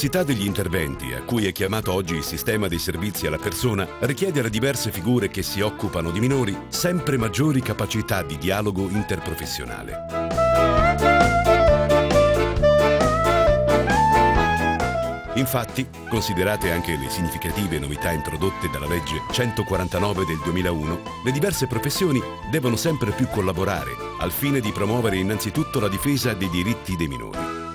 diversità degli interventi a cui è chiamato oggi il sistema dei servizi alla persona richiede a diverse figure che si occupano di minori sempre maggiori capacità di dialogo interprofessionale. Infatti, considerate anche le significative novità introdotte dalla legge 149 del 2001, le diverse professioni devono sempre più collaborare al fine di promuovere innanzitutto la difesa dei diritti dei minori.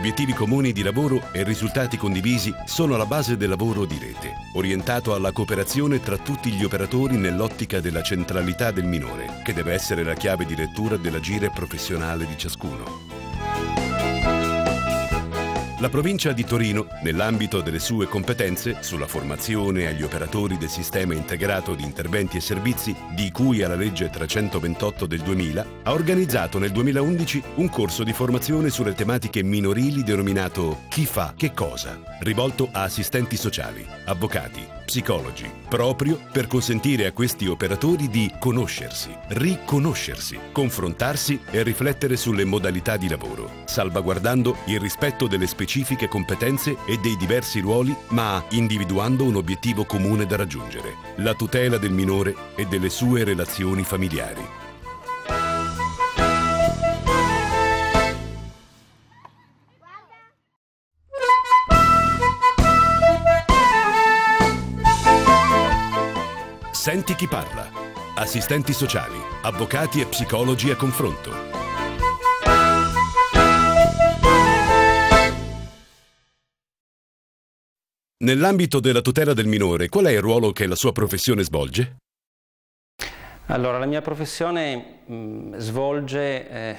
Obiettivi comuni di lavoro e risultati condivisi sono la base del lavoro di rete, orientato alla cooperazione tra tutti gli operatori nell'ottica della centralità del minore, che deve essere la chiave di lettura dell'agire professionale di ciascuno. La provincia di Torino, nell'ambito delle sue competenze sulla formazione agli operatori del sistema integrato di interventi e servizi di cui alla legge 328 del 2000, ha organizzato nel 2011 un corso di formazione sulle tematiche minorili denominato Chi fa che cosa, rivolto a assistenti sociali, avvocati, psicologi, proprio per consentire a questi operatori di conoscersi, riconoscersi, confrontarsi e riflettere sulle modalità di lavoro, salvaguardando il rispetto delle specifiche competenze e dei diversi ruoli, ma individuando un obiettivo comune da raggiungere, la tutela del minore e delle sue relazioni familiari. Senti chi parla. Assistenti sociali, avvocati e psicologi a confronto. Nell'ambito della tutela del minore, qual è il ruolo che la sua professione svolge? Allora, la mia professione mh, svolge eh,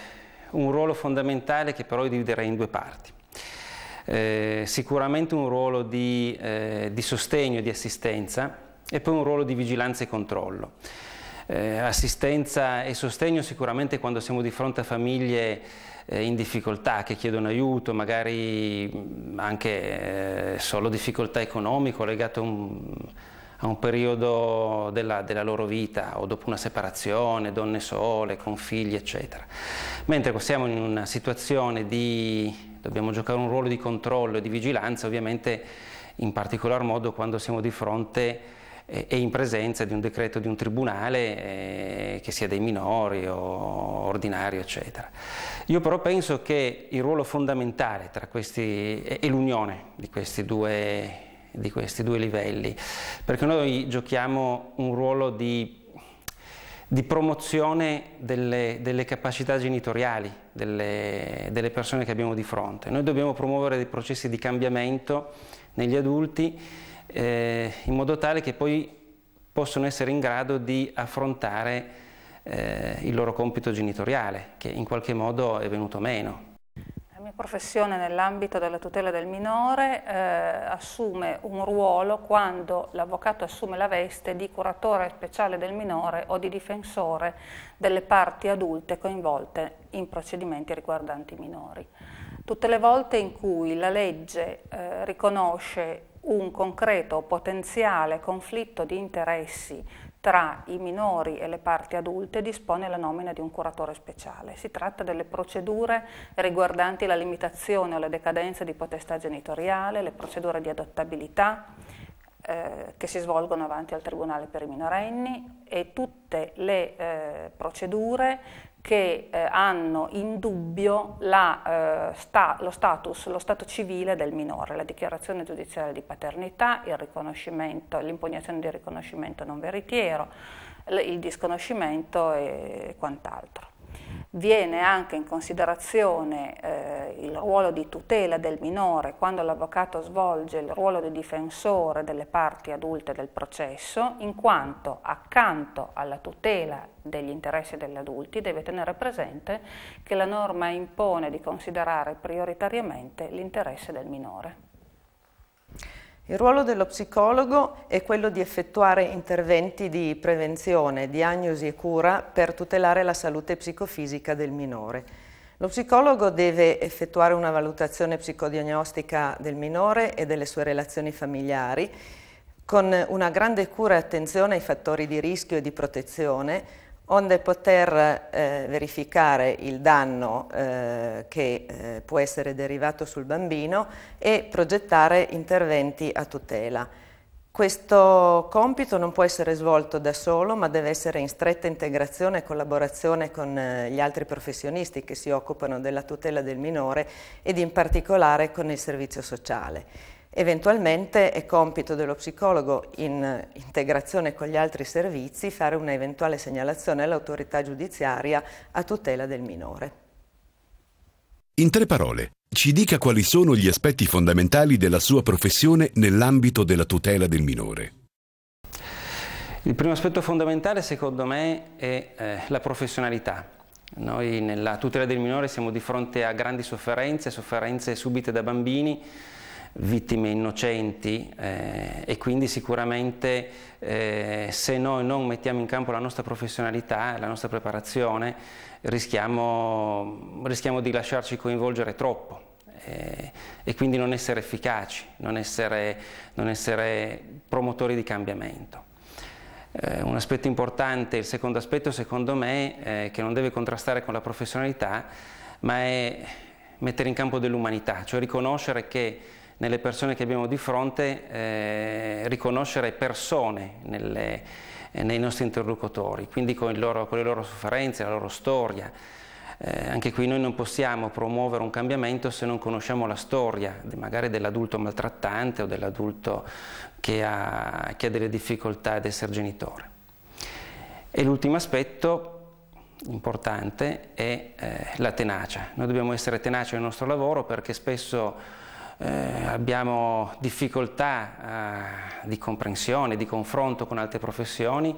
un ruolo fondamentale che però dividerei in due parti. Eh, sicuramente un ruolo di, eh, di sostegno di assistenza e poi un ruolo di vigilanza e controllo. Eh, assistenza e sostegno sicuramente quando siamo di fronte a famiglie in difficoltà, che chiedono aiuto, magari mm, anche eh, solo difficoltà economiche legate a un, a un periodo della, della, loro vita o dopo una separazione, donne sole, con figli, eccetera. Mentre siamo in una situazione di, dobbiamo giocare un ruolo di controllo e di vigilanza, ovviamente in particolar modo quando siamo di fronte e in presenza di un decreto di un tribunale eh, che sia dei minori o ordinario eccetera. Io però penso che il ruolo fondamentale tra questi è l'unione di questi due di questi due livelli, perché noi giochiamo un ruolo di, di promozione delle, delle, capacità genitoriali delle, delle persone che abbiamo di fronte. Noi dobbiamo promuovere dei processi di cambiamento negli adulti eh, in modo tale che poi possono essere in grado di affrontare eh, il loro compito genitoriale, che in qualche modo è venuto meno. La mia professione nell'ambito della tutela del minore eh, assume un ruolo quando l'avvocato assume la veste di curatore speciale del minore o di difensore delle parti adulte coinvolte in procedimenti riguardanti i minori. Tutte le volte in cui la legge eh, riconosce un concreto potenziale conflitto di interessi tra i minori e le parti adulte dispone la nomina di un curatore speciale. Si tratta delle procedure riguardanti la limitazione o la decadenza di potestà genitoriale, le procedure di adottabilità eh, che si svolgono avanti al Tribunale per i minorenni e tutte le eh, procedure che eh, hanno in dubbio la, eh, sta, lo status, lo stato civile del minore, la dichiarazione giudiziaria di paternità, l'impugnazione di riconoscimento non veritiero, il disconoscimento e quant'altro. Viene anche in considerazione eh, il ruolo di tutela del minore quando l'avvocato svolge il ruolo di difensore delle parti adulte del processo, in quanto accanto alla tutela degli interessi degli adulti deve tenere presente che la norma impone di considerare prioritariamente l'interesse del minore. Il ruolo dello psicologo è quello di effettuare interventi di prevenzione, diagnosi e cura per tutelare la salute psicofisica del minore. Lo psicologo deve effettuare una valutazione psicodiagnostica del minore e delle sue relazioni familiari con una grande cura e attenzione ai fattori di rischio e di protezione, onde poter eh, verificare il danno eh, che eh, può essere derivato sul bambino e progettare interventi a tutela. Questo compito non può essere svolto da solo, ma deve essere in stretta integrazione e collaborazione con eh, gli altri professionisti che si occupano della tutela del minore ed in particolare con il servizio sociale. Eventualmente è compito dello psicologo in integrazione con gli altri servizi fare un'eventuale segnalazione all'autorità giudiziaria a tutela del minore. In tre parole, ci dica quali sono gli aspetti fondamentali della sua professione nell'ambito della tutela del minore. Il primo aspetto fondamentale secondo me è eh, la professionalità. Noi nella tutela del minore siamo di fronte a grandi sofferenze, sofferenze subite da bambini, vittime innocenti eh, e quindi sicuramente eh, se noi non mettiamo in campo la nostra professionalità, la nostra preparazione, rischiamo, rischiamo di lasciarci coinvolgere troppo eh, e quindi non essere efficaci, non essere, non essere promotori di cambiamento. Eh, un aspetto importante, il secondo aspetto secondo me, eh, che non deve contrastare con la professionalità, ma è mettere in campo dell'umanità, cioè riconoscere che nelle persone che abbiamo di fronte, eh, riconoscere persone nelle, eh, nei nostri interlocutori, quindi con, loro, con, le loro sofferenze, la loro storia. Eh, anche qui noi non possiamo promuovere un cambiamento se non conosciamo la storia, magari dell'adulto maltrattante o dell'adulto che ha, che ha delle difficoltà ad essere genitore. E l'ultimo aspetto importante è eh, la tenacia. Noi dobbiamo essere tenaci nel nostro lavoro perché spesso eh, abbiamo difficoltà eh, di comprensione, di confronto con altre professioni,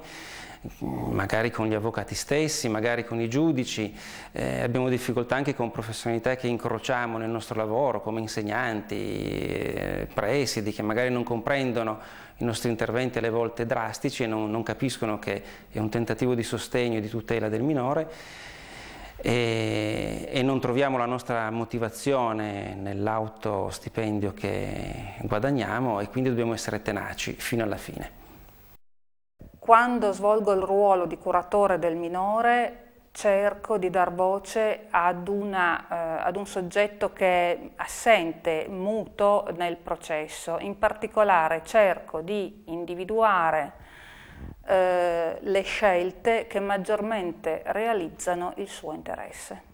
magari con gli avvocati stessi, magari con i giudici, eh, abbiamo difficoltà anche con professionalità che incrociamo nel nostro lavoro, come insegnanti, eh, presidi, che magari non comprendono i nostri interventi alle volte drastici e non, non capiscono che è un tentativo di sostegno e di tutela del minore e, e non troviamo la nostra motivazione nell'autostipendio che guadagniamo e quindi dobbiamo essere tenaci fino alla fine. Quando svolgo il ruolo di curatore del minore cerco di dar voce ad, una, eh, ad, un soggetto che è assente, muto nel processo. In particolare cerco di individuare eh, le scelte che maggiormente realizzano il suo interesse.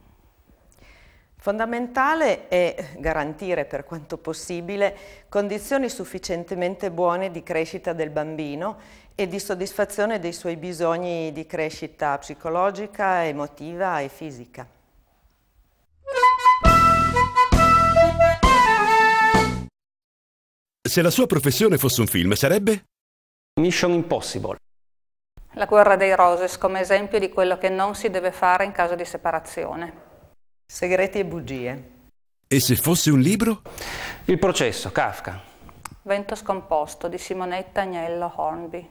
Fondamentale è garantire per quanto possibile condizioni sufficientemente buone di crescita del bambino e di soddisfazione dei suoi bisogni di crescita psicologica, emotiva e fisica. Se la sua professione fosse un film, sarebbe? Mission Impossible. La guerra dei roses come esempio di quello che non si deve fare in caso di separazione. Segreti e bugie. E se fosse un libro? Il processo, Kafka. Vento scomposto di Simonetta Agnello Hornby.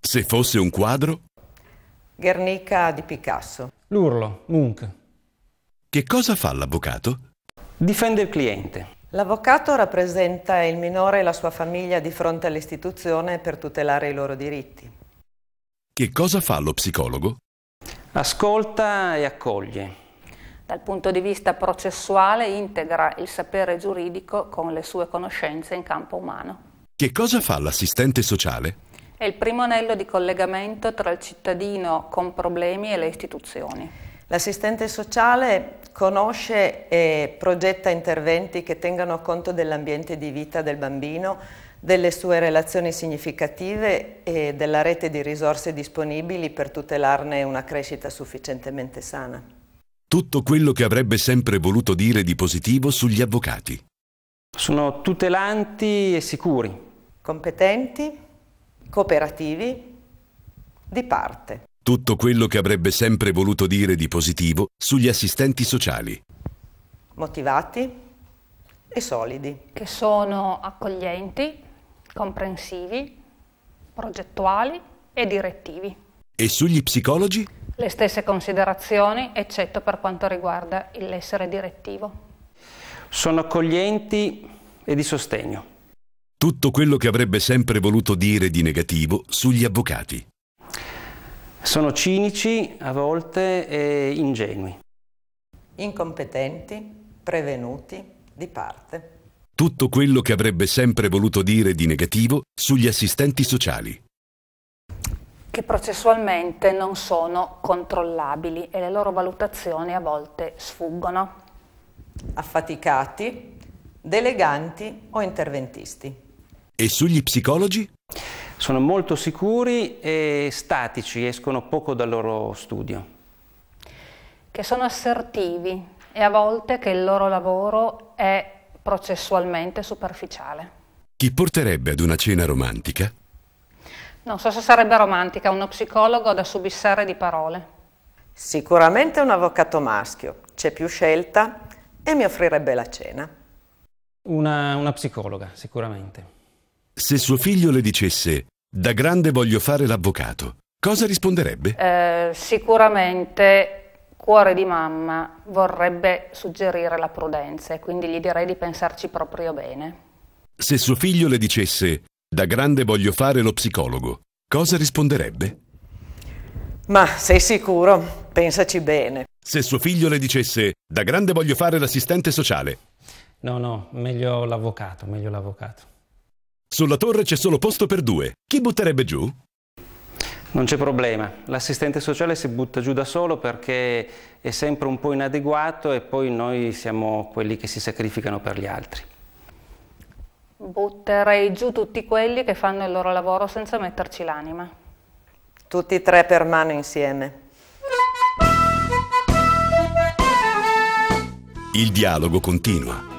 Se fosse un quadro? Guernica di Picasso. L'urlo, Munch. Che cosa fa l'avvocato? Difende il cliente. L'avvocato rappresenta il minore e la sua famiglia di fronte all'istituzione per tutelare i loro diritti. Che cosa fa lo psicologo? Ascolta e accoglie. Dal punto di vista processuale integra il sapere giuridico con le sue conoscenze in campo umano. Che cosa fa l'assistente sociale? È il primo anello di collegamento tra il cittadino con problemi e le istituzioni. L'assistente sociale conosce e progetta interventi che tengano conto dell'ambiente di vita del bambino, delle sue relazioni significative e della rete di risorse disponibili per tutelarne una crescita sufficientemente sana. Tutto quello che avrebbe sempre voluto dire di positivo sugli avvocati. Sono tutelanti e sicuri. Competenti, cooperativi, di parte. Tutto quello che avrebbe sempre voluto dire di positivo sugli assistenti sociali. Motivati e solidi. Che sono accoglienti, comprensivi, progettuali e direttivi. E sugli psicologi? Le stesse considerazioni, eccetto per quanto riguarda l'essere direttivo. Sono accoglienti e di sostegno. Tutto quello che avrebbe sempre voluto dire di negativo sugli avvocati. Sono cinici a volte e ingenui. Incompetenti, prevenuti, di parte. Tutto quello che avrebbe sempre voluto dire di negativo sugli assistenti sociali. Che processualmente non sono controllabili e le loro valutazioni a volte sfuggono. Affaticati, deleganti o interventisti. E sugli psicologi? Sono molto sicuri e statici, escono poco dal loro studio. Che sono assertivi e a volte che il loro lavoro è processualmente superficiale. Chi porterebbe ad una cena romantica? Non so se sarebbe romantica, uno psicologo da subissare di parole. Sicuramente un avvocato maschio, c'è più scelta e mi offrirebbe la cena. Una, una psicologa, sicuramente. Se suo figlio le dicesse da grande voglio fare l'avvocato, cosa risponderebbe? Eh, sicuramente cuore di mamma vorrebbe suggerire la prudenza e quindi gli direi di pensarci proprio bene. Se suo figlio le dicesse da grande voglio fare lo psicologo, cosa risponderebbe? Ma sei sicuro? Pensaci bene. Se suo figlio le dicesse da grande voglio fare l'assistente sociale. No, no, meglio l'avvocato, meglio l'avvocato. Sulla torre c'è solo posto per due. Chi butterebbe giù? Non c'è problema, l'assistente sociale si butta giù da solo perché è sempre un po' inadeguato e poi noi siamo quelli che si sacrificano per gli altri. Butterei giù tutti quelli che fanno il loro lavoro senza metterci l'anima. Tutti e tre per mano insieme. Il dialogo continua.